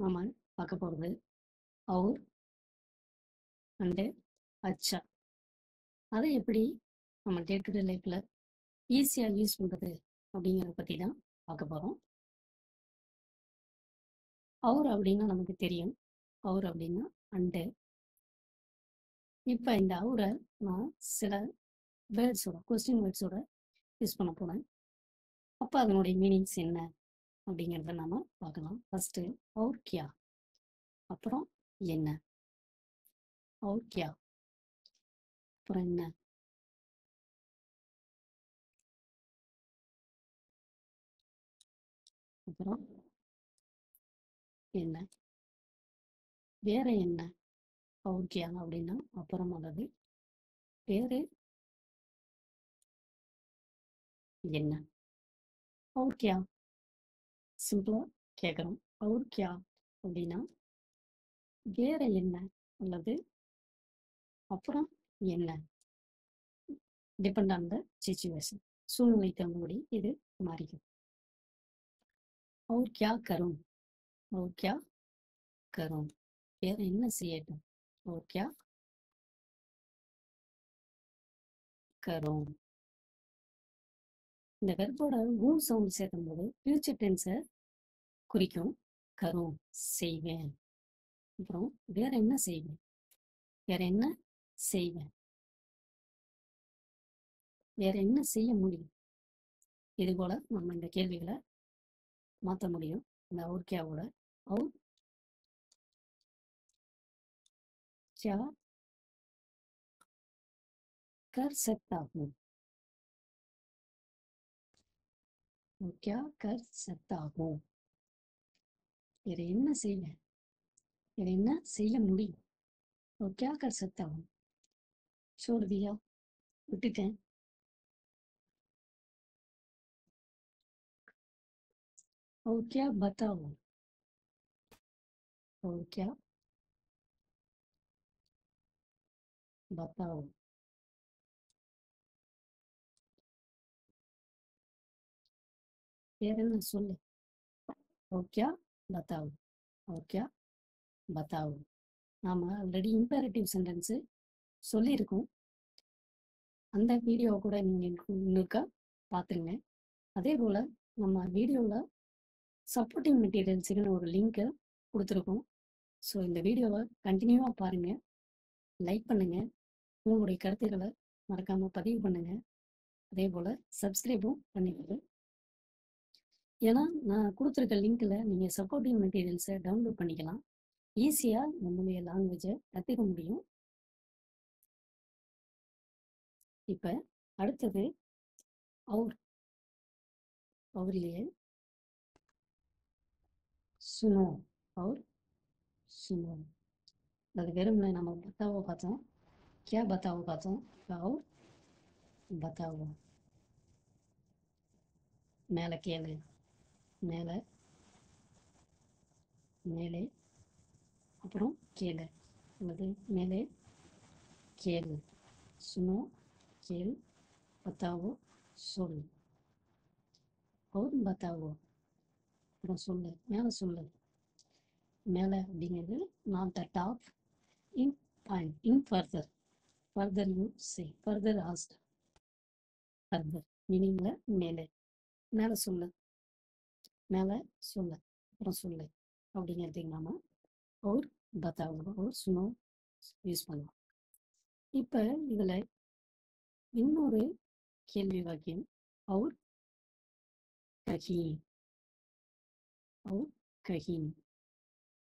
நாம பார்க்க போகிறது அவுர் அண்டு அச்சா அதை எப்படி நம்ம டே டு டே லைஃப்பில் ஈஸியாக யூஸ் பண்ணுறது அப்படிங்கிறத பற்றி தான் பார்க்க போகிறோம் அவுர் அப்படின்னா நமக்கு தெரியும். அவுர் அப்படின்னா அண்டு. இப்போ இந்த அவுரை நான் சில வேர்ட்ஸோட கொஸ்டின் வேர்ட்ஸோட யூஸ் பண்ண போனேன் அப்போ அதனுடைய மீனிங்ஸ் என்ன? அப்படிங்கிறத நாம பார்க்கலாம். ஃபஸ்ட்டு அவுர் கியா அப்புறம் என்ன அவுர் கியா அப்புறம் என்ன? அப்புறம் என்ன வேற என்ன? ஓகே கியா அப்படின்னா அப்புறம் அல்லது வேறு என்ன ஓகே கியா சிம்பிளாக கேட்குறோம் அவுர் கியா அப்படின்னா வேற என்ன அல்லது அப்புறம் என்ன? டிபெண்ட் ஆன் த சுச்சுவேஷன் சூழ்நிலை தகுந்தபடி இது மாறிக்கும். அவர் கியா கரும். அவுர் கியா கரும். வேற என்ன செய்யட்டும்? அவர் கியா கரும். இந்த வெர்போட ஊ சவுண்ட் சேர்க்கும்போது ஃபியூச்சர் டென்ஸை குறிக்கும் கரும் செய்வேன் அப்புறம் வேற என்ன செய்வேன் வேற என்ன செய்வேன் வேற என்ன செய்ய முடியும் இது போல நம்ம இந்த கேள்விகளை மாற்ற முடியும் இந்த அவுர்கியாவோட அவுர் क्या कर सकता हूँ मैं क्या कर सकता हूँ வேற என்ன செய்வேன் வேற என்ன செய்ய முடியும் और क्या कर सकता हूँ छोड़ दिया விட்டுட்டேன் और क्या बताओ और क्या बताओ வேற என்ன சொல்லு और क्या बताओ और क्या बताओ நாம ஆல்ரெடி இம்பேரட்டிவ் சென்டென்ஸு சொல்லியிருக்கோம் அந்த வீடியோவை கூட நீங்கள் இன்னொருக்கா பார்த்துருங்க அதே போல் நம்ம வீடியோவில் சப்போர்ட்டிங் மெட்டீரியல்ஸுக்குன்னு ஒரு லிங்க்கை கொடுத்துருக்கோம் ஸோ இந்த வீடியோவை கண்டினியூவாக பாருங்கள் லைக் பண்ணுங்கள் உங்களுடைய கருத்துக்களை மறக்காமல் பதிவு பண்ணுங்கள் அதே போல் சப்ஸ்கிரைபும் பண்ணிக்கோங்க ஏன்னா நான் கொடுத்துருக்க லிங்க்ல நீங்கள் சப்போர்ட்டிங் மெட்டீரியல்ஸை டவுன்லோட் பண்ணிக்கலாம். ஈஸியாக நம்மளுடைய லாங்குவேஜை கற்றுக்க முடியும். இப்போ அடுத்தது அவர் அவர்லேயே சுனோ அவர் சுனோ. அது வெறும் நம்ம பத்தாவோ பார்த்தோம். கே பத்தாவோ பார்த்தோம்? இப்போ பத்தாவோ. மேலே கேளு மேலே மேலே அப்புறம் கீழே. அல்லது மேலே கேள் சுனோ கேள் பத்தாவோ சொல் பௌரம் பத்தாவோ. அப்புறம் சொல்லு. மேலே சொல்லு. மேலே அப்படிங்கிறது நான் the top in point in further further you say further asked further மீனிங்ல மேலே. மேலே சொல்லு. மேலே சொல்ல. அப்புறம் சொல்ல. அப்படின்னு நாம ஒரு பத்தாவோ ஒரு சுனோ யூஸ் பண்ணலாம். இப்போ இதில் இன்னொரு கேள்வி வாக்கியம் அவர் கஹீன். அவர் கஹி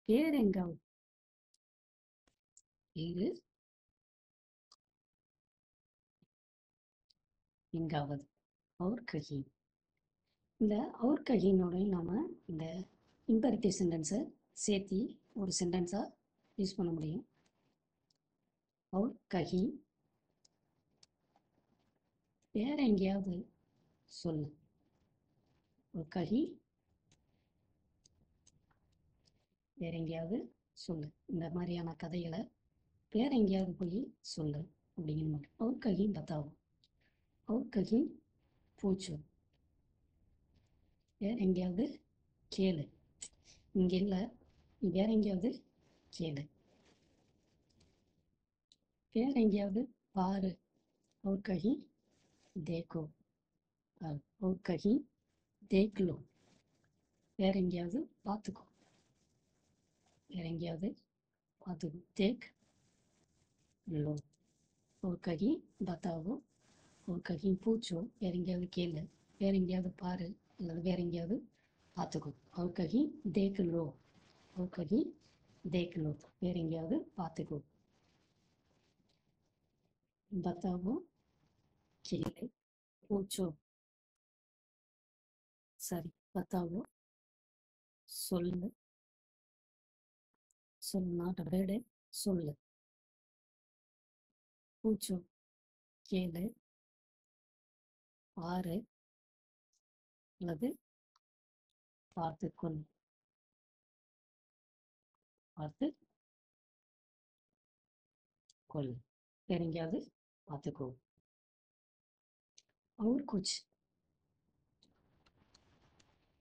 வேற எங்காவது பேரு? எங்காவது அவர் கஹீன். இந்த அவர் கஹினோட நாம் இந்த இம்பரிட்டிவ் சென்டென்ஸை சேர்த்தி ஒரு சென்டென்ஸாக யூஸ் பண்ண முடியும். அவர் கஹி வேற எங்கேயாவது சொல்லு. ஒரு கஹி வேற எங்கேயாவது சொல்லு. இந்த மாதிரியான கதைகளை வேற எங்கேயாவது போய் சொல்லு. அப்படிங்கிற மாதிரி. அவர் கஹி பத்தாவும் அவர் கஹி பூச்சு வேற எங்கேயாவது கேளு இங்கே இல்லை நீ வேற எங்கேயாவது கேளு வேற எங்கேயாவது பாரு और कहीं देखो और और कहीं देख लो வேற எங்கேயாவது பார்த்துக்கோ வேற எங்கேயாவது பார்த்துக்கோ தேக் लो और कहीं बताओ और कहीं पूछो வேற எங்கேயாவது கேளு வேற எங்கேயாவது பாரு அல்லது வேறு எங்கேயாவது பார்த்துக்கோ. அவக்ககி தேக்குலோ. அவக்ககி தேக்குலோ. வேற எங்கேயாவது பார்த்துக்கோ. பத்தாவோ. கீழே பூச்சோ. சரி பத்தாவோ. சொல்லு. சொன்னா டபேடே சொல்லு. பூச்சோ. கேளு ஆறு. அல்லது பார்த்துக்கொள் பார்த்து கொள் வேற எங்கேயாவது பார்த்துக்கோ और कुछ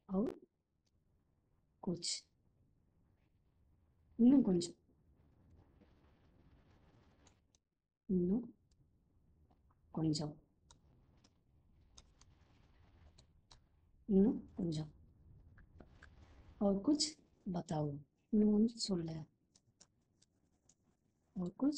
और कुछ இன்னும் கொஞ்சம் இன்னும் கொஞ்சம் இன்னும் கொஞ்சம் और कुछ बताओ இன்னும் கொஞ்சம் சொல்ல और कुछ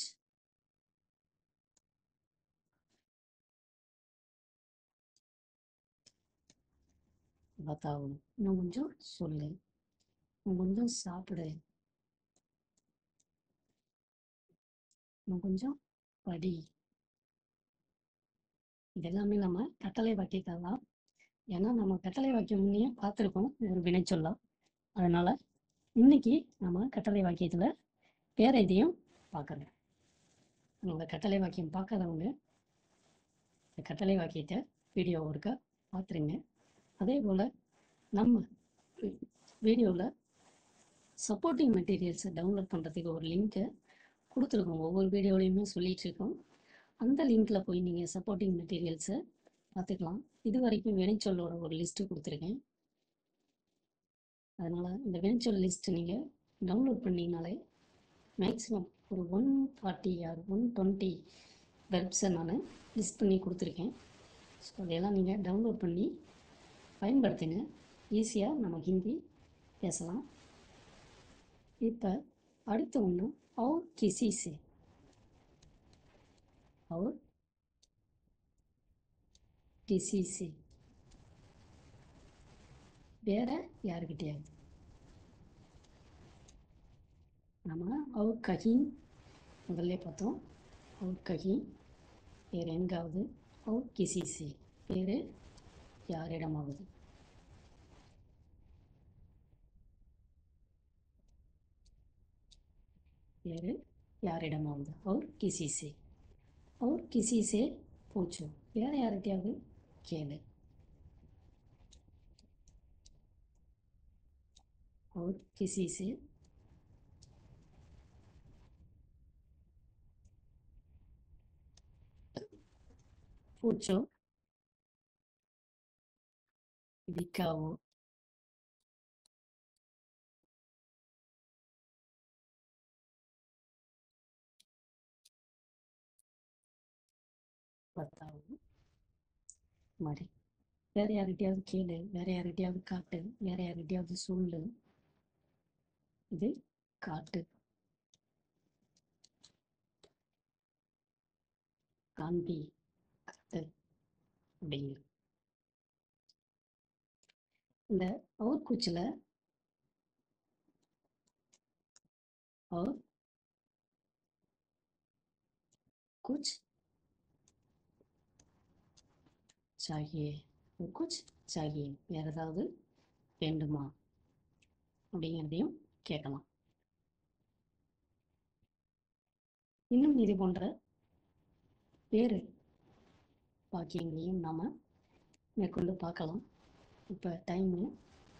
बताओ இன்னும் கொஞ்சம் சொல்லு இன்னும் கொஞ்சம் சாப்பிடு இன்னும் கொஞ்சம் படி இதெல்லாமே நம்ம கட்டளை வாக்கியத்தால் தான் ஏன்னா நம்ம கட்டளை வாக்கியம் முன்னே பார்த்துருக்கோம். ஒரு வினைச்சொல்லாம் அதனால இன்னைக்கு நம்ம கட்டளை வாக்கியத்தில் வேற எதையும் பார்க்கறோம் உங்க கட்டளை வாக்கியம் பார்க்காதவங்க இந்த கட்டளை வாக்கியத்தை வீடியோ ஒருக்க பார்த்துருங்க. அதே போல் நம்ம வீடியோவில் சப்போர்ட்டிங் மெட்டீரியல்ஸை டவுன்லோட் பண்ணுறதுக்கு ஒரு லிங்க்கை கொடுத்துருக்கோம். ஒவ்வொரு வீடியோலையுமே சொல்லிட்டு இருக்கோம். அந்த லிங்க்கில் போய் நீங்கள் சப்போர்ட்டிங் மெட்டீரியல்ஸை பார்த்துக்கலாம். இது வரைக்கும் வினைச்சொல்லோட ஒரு லிஸ்ட்டு கொடுத்துருக்கேன். அதனால் இந்த வினைச்சொல் லிஸ்ட்டை நீங்கள் டவுன்லோட் பண்ணிங்கனாலே மேக்ஸிமம் ஒரு one forty or one twenty வெப்ஸை நான் லிஸ்ட் பண்ணி கொடுத்துருக்கேன். ஸோ அதையெல்லாம் நீங்கள் டவுன்லோட் பண்ணி பயன்படுத்திங்க ஈஸியாக நம்ம ஹிந்தி பேசலாம். இப்போ அடுத்த ஒன்று அவர் கிசிசே அவர் और किसी से வேற யாருக்கிட்டையாவது நம்ம அவர் கஹின் முதல்ல பார்த்தோம் அவர் கஹின் வேறு எங்காவது அவர் கிசி சி வேறு யாரிடமாவது வேறு யாரிடமாவது அவர் கிசி சே அவர் கிசி சே பூச்சோ வேற யார்கிட்டயாவது கேளு और किसी से पूछो दिखाओ மாதிரி வேற யார்கிட்டயாவது கேளு வேற யார்கிட்டயாவது காட்டு வேற யார்கிட்டயாவது சொல்லு இது காட்டு காண்பி காட்டு அப்படிங்க இந்த அவர் குச்சில் और कुछ चाहिए और कुछ चाहिए வேற ஏதாவது வேண்டுமா அப்படிங்கிறதையும் கேட்கலாம் இன்னும் இது போன்ற வேறு வாக்கியங்களையும் நாம் மேற்கொண்டு பார்க்கலாம் இப்போ டைமு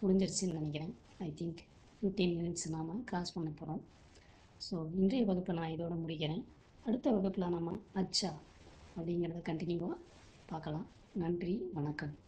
முடிஞ்சிருச்சுன்னு நினைக்கிறேன் ஐ திங்க் ஃபிஃப்டீன் மினிட்ஸ் நாம் கிராஸ் பண்ண போகிறோம் ஸோ இன்றைய வகுப்பை நான் இதோட முடிக்கிறேன் அடுத்த வகுப்பில் நம்ம அச்சா அப்படிங்கிறத கண்டினியூவாக பார்க்கலாம் நன்றி வணக்கம்.